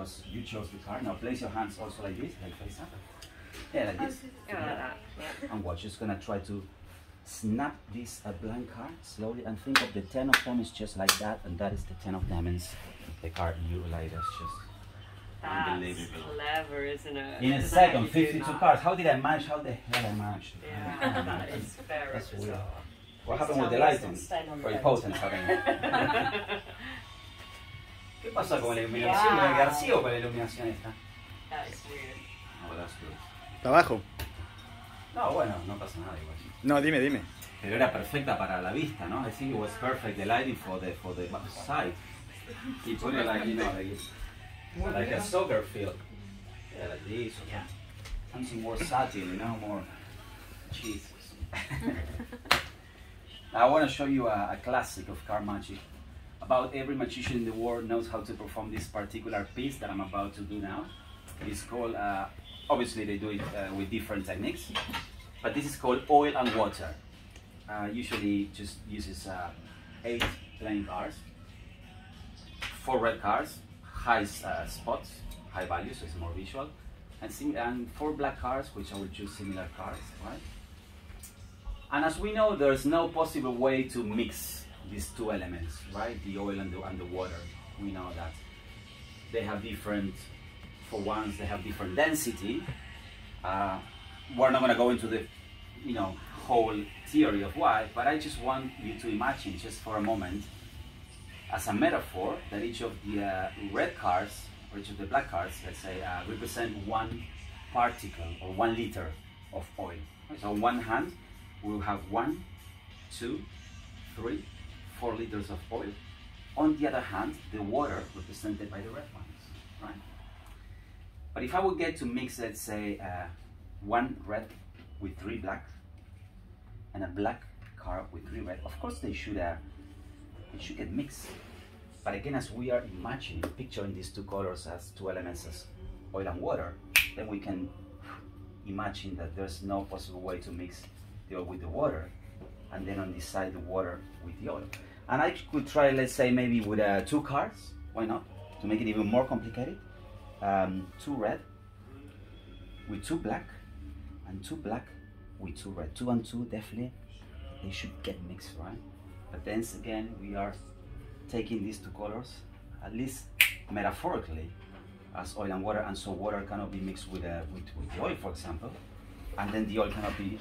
because you chose the card. Now place your hands also like this, like face up. Yeah, like this. Yeah, like that. Yeah. And watch, just gonna try to snap this uh, blank card slowly and think of the 10 of diamonds just like that and that is the 10 of diamonds the card you like that's just That's unbelievable clever, isn't it? in a second it? You do 52 cards how did I manage how the hell I managed Yeah, that is very bizarre. what happened with the Tell me it's lighting ¿qué pasa con la iluminación de García o con la iluminación esta? That is weird. no, that's good. Abajo. no bueno no pasa nada igual No, dime, dime. Pero era perfecta para la vista, ¿no? I think it was perfect, the lighting for the for the side. He put it like, you know, like, like a soccer field. Yeah, like this. Or Yeah. Something more satin, you know, more cheese. now I want to show you a, a classic of card magic. About every magician in the world knows how to perform this particular piece that I'm about to do now. It's called, uh, obviously they do it uh, with different techniques, but this is called oil and water. Uh, usually just uses uh, eight playing cards, four red cards, high uh, spots, high value, so it's more visual, and, and four black cards, which I will choose similar cards, right? And as we know, there's no possible way to mix these two elements, right? The oil and the, and the water. We know that they have different, for ones, they have different density. Uh, we're not going to go into the, you know, whole theory of why, but I just want you to imagine, just for a moment, as a metaphor, that each of the uh, red cards, or each of the black cards, let's say, uh, represent one particle or one liter of oil. So on one hand, we'll have one, two, three, four liters of oil. On the other hand, the water represented by the red ones, right? But if I would get to mix, let's say, uh, one red with three black, and a black car with three red, of course they should, uh, they should get mixed. But again, as we are imagining, picturing these two colors as two elements as oil and water, then we can imagine that there's no possible way to mix the oil with the water, and then on this side the water with the oil. And I could try, let's say, maybe with uh, two cards. Why not? To make it even more complicated, um, two red with two black, and two black with two red. Two and two definitely they should get mixed, right? But then again, we are taking these two colors, at least metaphorically, as oil and water, and so water cannot be mixed with, uh, with, with the oil, for example, and then the oil cannot be.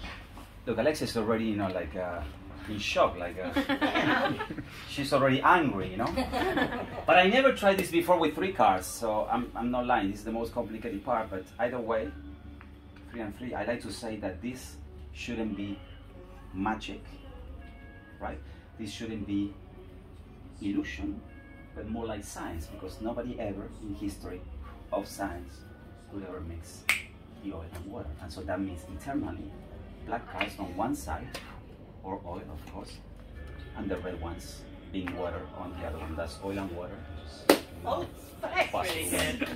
Look, Alexa is already, you know, like uh, in shock, like uh, she's already angry, you know. but I never tried this before with three cards, so I'm, I'm not lying. This is the most complicated part, but either way, three and three. I like to say that this shouldn't be magic, right? This shouldn't be illusion, but more like science, because nobody ever in history of science could ever mix the oil and water. And so that means internally, black cards on one side, or oil of course, and the red ones being water on the other one. That's oil and water. Just, you know, possible. Really good.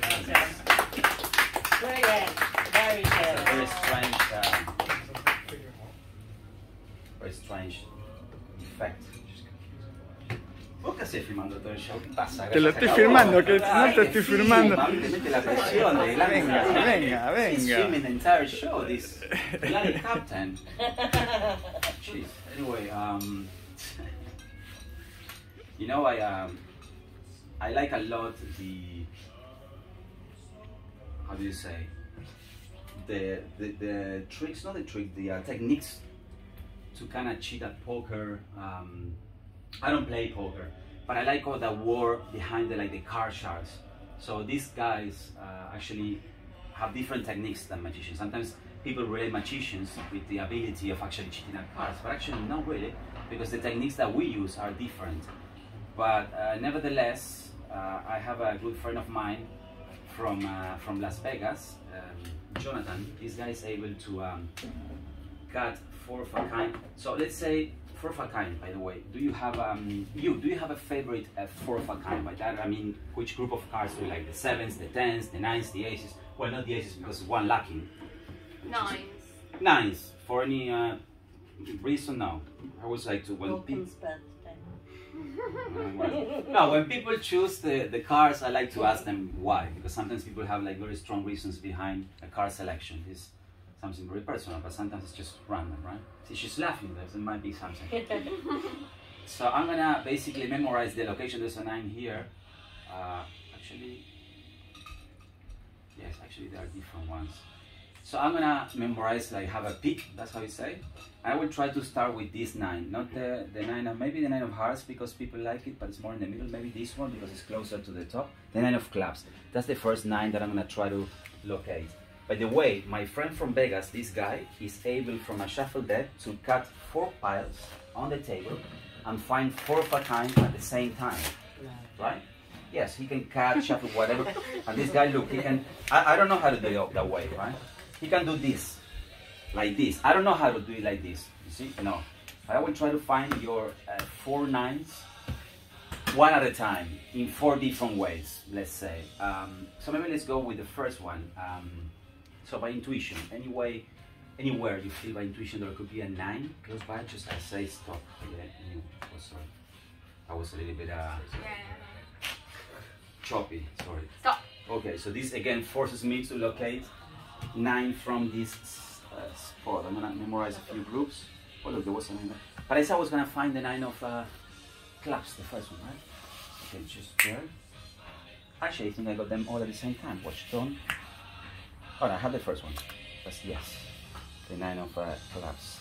Brilliant. Very It's a good. very strange, um, very strange effect. ¿Vos qué haces filmando todo el show? Pasa? Te lo estoy acabó. filmando, que no te estoy que filmando. mete la presión de delante. Venga, venga, He's venga. filming the entire show, this bloody captain. Jeez. Anyway, um, you know, I um, I like a lot the how do you say the the, the tricks, not the trick, the uh, techniques to kind of cheat at poker. Um, I don't play poker, but I like all the war behind the like the card sharks. So these guys uh, actually have different techniques than magicians. Sometimes people relate magicians with the ability of actually cheating at cards, but actually not really, because the techniques that we use are different. But uh, nevertheless, uh, I have a good friend of mine from uh, from Las Vegas, um, Jonathan. This guy is able to um, cut four of a kind. So let's say four of a kind. By the way, do you have um, you do you have a favorite uh, four of a kind? By that I mean which group of cards do you like? The sevens, the tens, the nines, the aces. Well, not the aces because one lacking. Nines. Nines for any uh, reason? No. I always like to when people. No, when people choose the, the cars, I like to ask them why, because sometimes people have like very strong reasons behind a car selection. It's something very personal, but sometimes it's just random, right? See, she's laughing there, might be something. so I'm gonna basically memorize the location. There's a nine here. Uh, actually, yes, actually there are different ones. So I'm gonna memorize, like have a pick, that's how you say. I will try to start with this nine, not the, the nine of, maybe the nine of hearts because people like it, but it's more in the middle. Maybe this one because it's closer to the top. The nine of clubs. That's the first nine that I'm gonna try to locate. By the way, my friend from Vegas, this guy, is able from a shuffle deck to cut four piles on the table and find four of a kind at the same time. Right? Yes, he can cut, shuffle, whatever. And this guy, look, he can, I, I don't know how to do it that way, right? He can do this, like this. I don't know how to do it like this, you see? No. I will try to find your uh, four nines one at a time in four different ways, let's say. Um, so maybe let's go with the first one. Um, so by intuition, anyway, anywhere you feel by intuition there could be a nine close by, just I say stop. Yeah, you, oh, sorry. I was a little bit uh, choppy, sorry. Stop. Okay, so this again forces me to locate nine from this uh, spot. I'm gonna memorize a few groups. Oh look, there was nine. there. But I said I was gonna find the nine of uh, clubs, the first one, right? Okay, just there. Actually, I think I got them all at the same time. Watch done. Oh, I have the first one. That's yes. The nine of uh, clubs.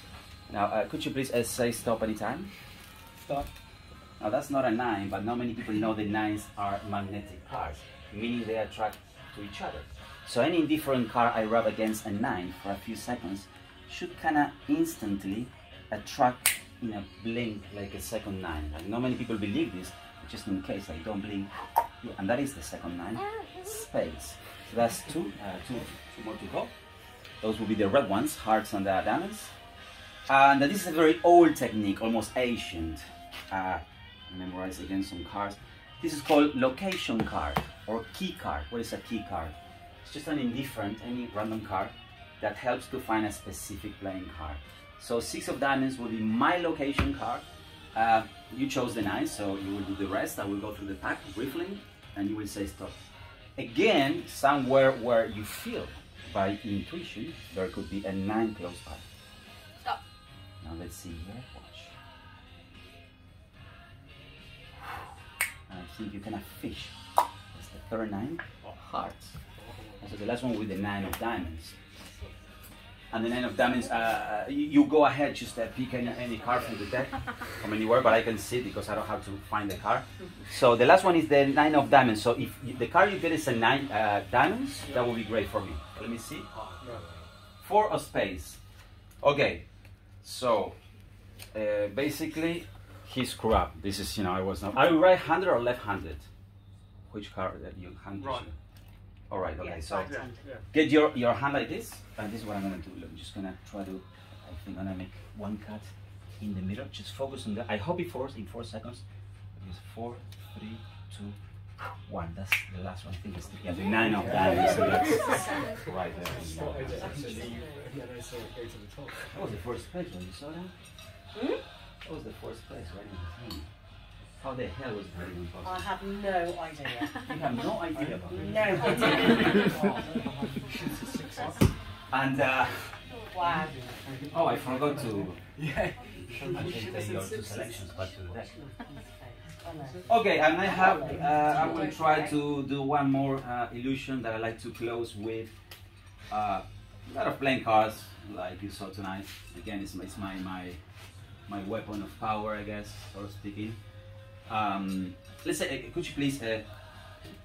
Now, uh, could you please uh, say stop anytime? Stop. Now that's not a nine, but not many people know the nines are magnetic cards, meaning they attract to each other. So any indifferent card I rub against a nine for a few seconds should kind of instantly attract in a blink like a second nine. Like not many people believe this, just in case I don't blink, and that is the second nine, space. So that's two, uh, two, two more to go. Those will be the red ones, hearts and diamonds. And this is a very old technique, almost ancient. Uh, memorize again some cards. This is called location card or key card. What is a key card? It's just an indifferent, any random card that helps to find a specific playing card. So six of diamonds will be my location card. Uh, you chose the nine, so you will do the rest. I will go through the pack briefly, and you will say stop. Again, somewhere where you feel by intuition, there could be a nine close by. Stop. Now let's see here. Watch. I think you can have fish. That's the third nine of hearts. And so the last one with the nine of diamonds. And the nine of diamonds, uh, uh, you, you go ahead, just uh, pick any, any card from the deck from anywhere, but I can see because I don't have to find the card. So the last one is the nine of diamonds. So if you, the card you get is a nine uh, diamonds, that will be great for me. Let me see. Four of spades. Okay, so uh, basically he screwed up. This is, you know, I was not. Are you right-handed or left-handed? Which card that you hand? Right. All right. Okay. So Yeah, yeah. get your your hand like this, and this is what I'm gonna do. Look, I'm just gonna try to. I think I'm gonna make one cut in the middle. Just focus on that. I hope it force in four seconds. It's four, three, two, one. That's the last one. I think it's the, yeah, the nine of diamonds. So that's right there. Spot is actually, yeah, they go to the top. That was the first place when you saw that. Hmm? That was the first place right in the thing. How the hell was that even I have no idea. You have no idea about it. No idea. And uh, wow. oh, I forgot to Yeah. actually take your two selections back to the deck. Okay, and I have, uh, I will try to do one more uh, illusion that I like to close with uh, a lot of playing cards, like you saw tonight. Again, it's, my- it's my, my, my weapon of power, I guess, sort of speaking. Um, let's say, uh, could you please uh,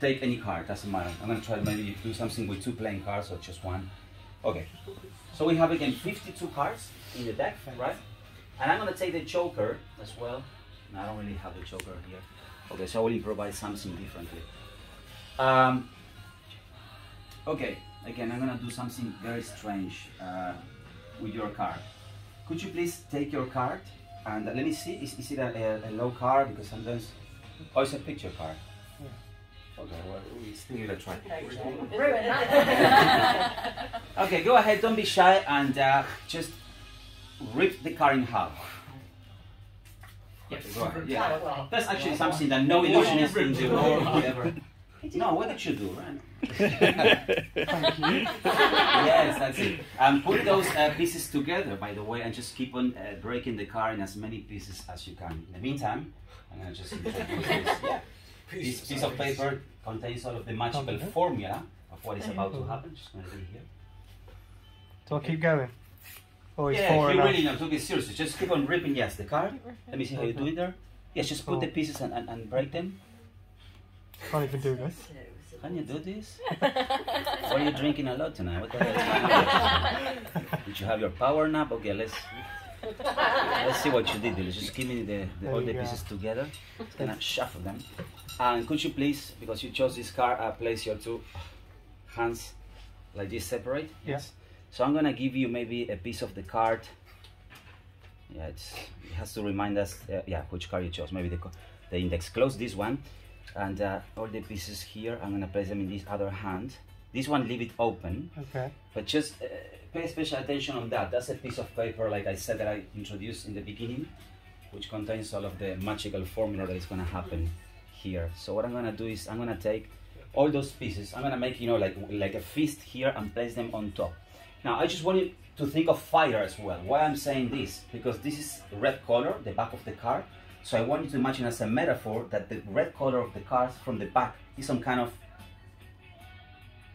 take any card, doesn't matter. I'm gonna try maybe do something with two playing cards or just one. Okay, so we have again 52 cards in the deck, right? And I'm gonna take the joker as well. No, I don't really have the joker here. Okay, so I will improvise something differently. Um, okay, again, I'm gonna do something very strange uh, with your card. Could you please take your card and let me see, is, is it a, a, a low car? Because sometimes, oh, it's a picture card. Okay, well, we still give it a try. Ruin. Okay, go ahead, don't be shy and uh, just rip the car in half. Yeah, go ahead. Yeah. That's actually something that no illusionist can do world would ever. No, what did you do, Ryan? yes, that's it. And put those uh, pieces together, by the way, and just keep on uh, breaking the car in as many pieces as you can. In the meantime, I'm gonna just introduce this. Yeah. This piece of paper contains all of the magical formula of what is about to happen. Just gonna be here. Do I keep going? Or is yeah, four he enough? really knows. Took it seriously. Just keep on ripping. Yes, the card. Let me see how you do it there. Yes, just put the pieces and, and, and break them. Can't even do this. Can you do this? or are you drinking a lot tonight? What the hell is going on? Did you have your power nap? Okay, let's let's see what you did. Let's just give me the, the all the go. pieces together. Just gonna shuffle them. And could you please, because you chose this card, uh, place your two hands like this separate? Yeah. So I'm gonna give you maybe a piece of the card. Yeah, it's, it has to remind us. Uh, yeah, which card you chose. Maybe the the index. Close this one, and uh, all the pieces here. I'm gonna place them in this other hand. This one leave it open, Okay. but just uh, pay special attention on that. That's a piece of paper, like I said, that I introduced in the beginning, which contains all of the magical formula that is gonna happen here. So what I'm gonna do is I'm gonna take all those pieces. I'm gonna make you know like like a fist here and place them on top. Now I just want you to think of fire as well. Why I'm saying this? Because this is red color, the back of the card. So I want you to imagine as a metaphor that the red color of the cards from the back is some kind of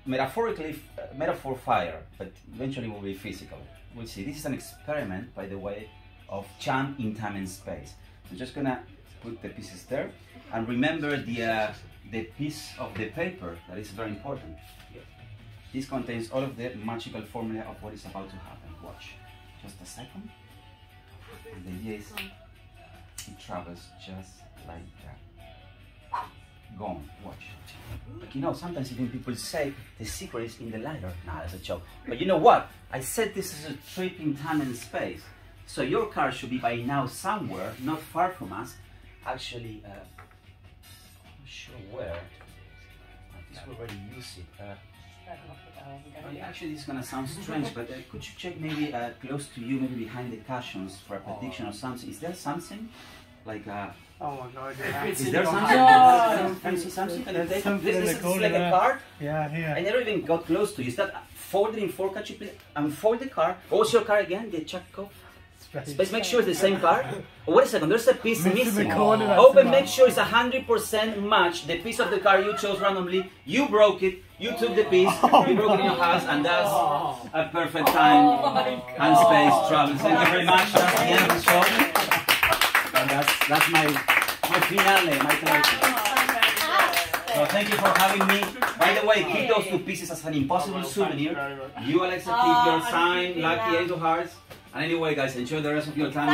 metaphorically uh, metaphor fire, but eventually will be physical. We'll see. This is an experiment, by the way, of Chan in time and space. I'm just gonna put the pieces there, and remember the uh, the piece of the paper that is very important. This contains all of the magical formula of what is about to happen. Watch. Just a second. And the idea is travels just like that. Go on, watch. Like, you know, sometimes even people say the secret is in the lighter. Nah, that's a joke. But you know what? I said this is a trip in time and space. So your car should be by now somewhere, not far from us. Actually, uh, I'm not sure where. I think we already used it. Uh, Actually, this is gonna sound strange, but uh, could you check maybe uh, close to you, maybe behind the cushions for a prediction or something? Is there something like? Uh, Oh my god, yeah. is there something? No. Can you see something? Can you There's take? something This, in this is corner like a there. card. Yeah, here. I never even got close to you. Is that folded in four? Can you please unfold the card? What was your card again? The Chakov? Space. Let's make sure it's the same card. Oh, wait a second, there's a piece Missing the missing. corner, Open, make sure it's 100% match. The piece of the card you chose randomly, you broke it, you took the piece, you broke it in your house, and that's a perfect time and space travel. Thank you very much. That's the end of the show. And that's, that's my, my finale, my closing. So thank you for having me. By the way, keep those two pieces as an impossible souvenir. You, Alexa, keep your sign, lucky eight of hearts. And anyway, guys, enjoy the rest of your time.